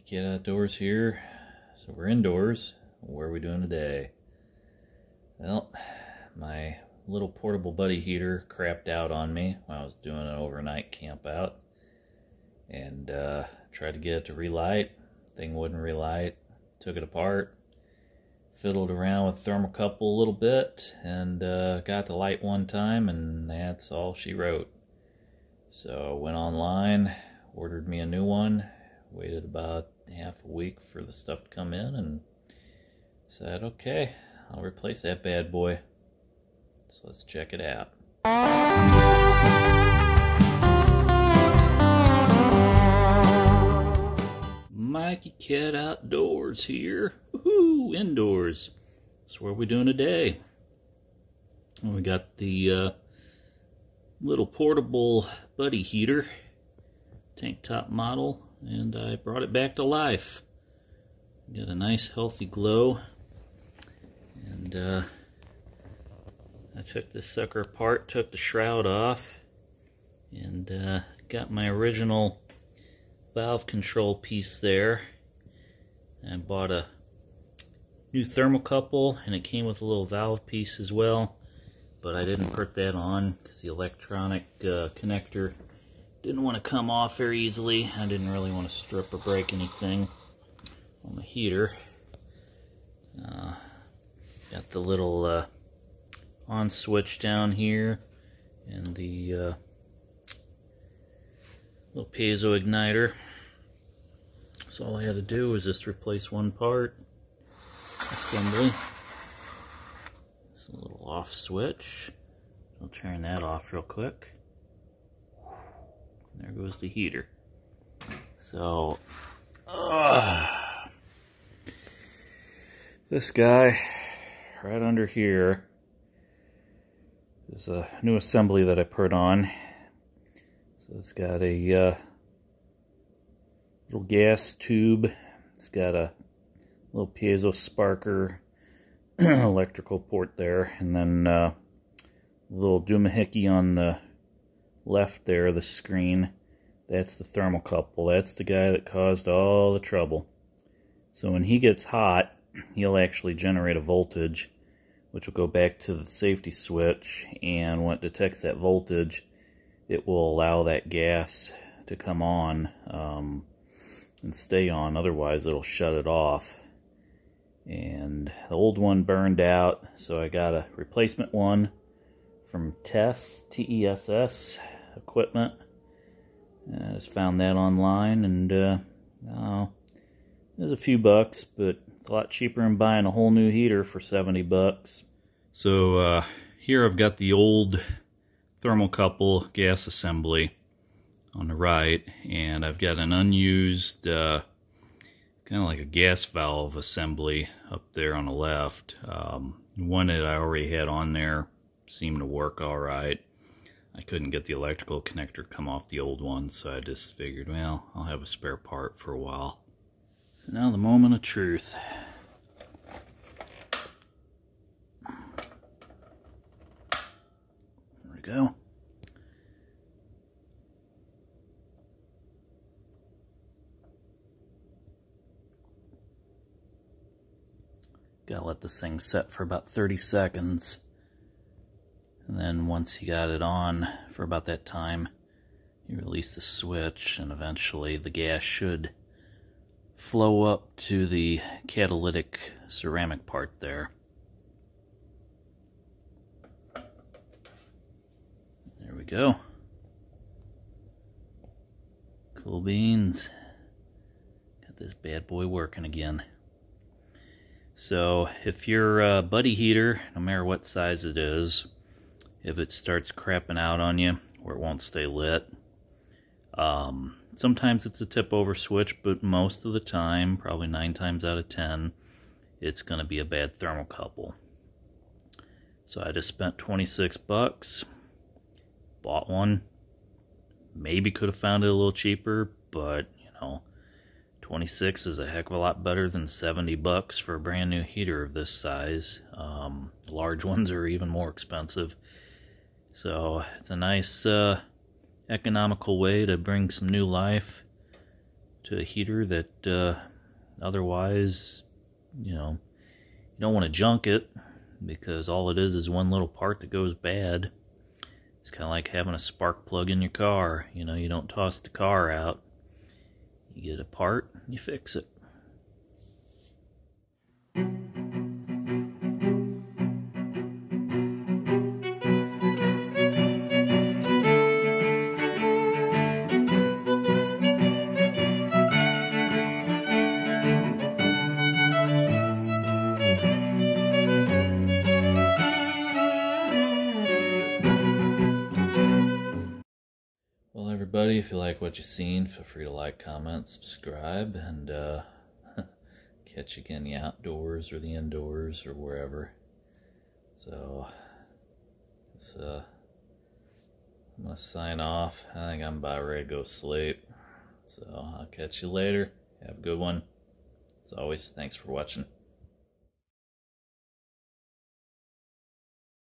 Cat Outdoors here. So we're indoors. What are we doing today? Well, my little portable buddy heater crapped out on me when I was doing an overnight camp out. And uh, tried to get it to relight. Thing wouldn't relight. Took it apart. Fiddled around with thermocouple a little bit and uh, got to light one time and that's all she wrote. So went online, ordered me a new one, waited about half a week for the stuff to come in and said, okay, I'll replace that bad boy. So let's check it out. Mikeycat Outdoors here. Woohoo! Indoors. That's what we're doing today. we got the uh, little portable buddy heater, tank top model, and I brought it back to life. Got a nice healthy glow. And uh, I took this sucker apart, took the shroud off, and uh, got my original valve control piece there. I bought a new thermocouple, and it came with a little valve piece as well but I didn't put that on because the electronic uh, connector didn't want to come off very easily. I didn't really want to strip or break anything on the heater. Uh, got the little uh, on switch down here and the uh, little piezo igniter. So all I had to do was just replace one part assembly a little off switch. I'll turn that off real quick. There goes the heater. So, uh, this guy right under here is a new assembly that I put on. So it's got a uh, little gas tube. It's got a little piezo sparker electrical port there, and then uh, little doohickey on the left there, the screen. That's the thermocouple. That's the guy that caused all the trouble. So when he gets hot, he'll actually generate a voltage, which will go back to the safety switch, and when it detects that voltage, it will allow that gas to come on um, and stay on. Otherwise, it'll shut it off and the old one burned out so I got a replacement one from Tess T-E-S-S equipment I just found that online and uh, oh, it was a few bucks but it's a lot cheaper than buying a whole new heater for 70 bucks so uh, here I've got the old thermocouple gas assembly on the right and I've got an unused uh, kind of like a gas valve assembly up there on the left. Um, one that I already had on there seemed to work all right. I couldn't get the electrical connector come off the old one, so I just figured, well, I'll have a spare part for a while. So now the moment of truth. There we go. Gotta let this thing set for about 30 seconds. And then once you got it on for about that time, you release the switch and eventually the gas should flow up to the catalytic ceramic part there. There we go. Cool beans. Got this bad boy working again. So if your uh, buddy heater, no matter what size it is, if it starts crapping out on you or it won't stay lit, um, sometimes it's a tip over switch, but most of the time, probably nine times out of ten, it's going to be a bad thermocouple. So I just spent 26 bucks, bought one. Maybe could have found it a little cheaper, but you know, 26 is a heck of a lot better than 70 bucks for a brand new heater of this size. Um, large ones are even more expensive. So it's a nice uh, economical way to bring some new life to a heater that uh, otherwise, you know, you don't want to junk it because all it is is one little part that goes bad. It's kind of like having a spark plug in your car. You know, you don't toss the car out. You get a part, you fix it. Everybody, if you like what you've seen, feel free to like, comment, subscribe, and uh, catch you again the outdoors or the indoors or wherever. So, it's, uh, I'm going to sign off. I think I'm about ready to go sleep. So, I'll catch you later. Have a good one. As always, thanks for watching.